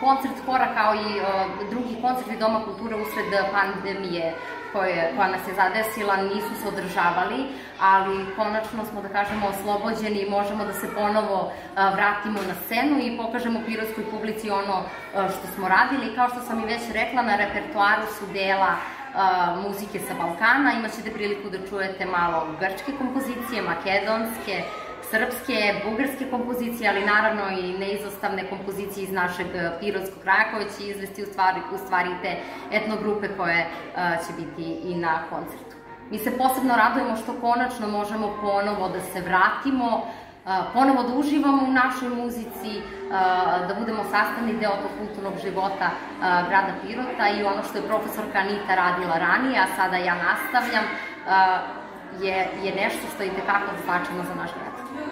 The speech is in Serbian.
koncert hora kao i drugi koncerti Doma kulture usred pandemije koje, koja nas je zadesila nisu se održavali, ali konačno smo, da kažemo, oslobođeni i možemo da se ponovo vratimo na scenu i pokažemo pirotskoj publici ono što smo radili. Kao što sam i već rekla, na repertoaru su dela muzike sa Balkana, imaćete priliku da čujete malo grčke kompozicije, makedonske, srpske, bugarske kompozicije, ali naravno i neizostavne kompozicije iz našeg e, pirotskog kraja koje će izvesti u stvari, u stvari te etnogrupe koje uh, će biti i na koncertu. Mi se posebno radujemo što konačno možemo ponovo da se vratimo, uh, ponovo da uživamo u našoj muzici, da budemo sastavni deo tog kulturnog života grada Pirota i ono što je profesorka Anita radila ranije, a sada ja nastavljam, je, je nešto što je i tekako značajno za naš grad.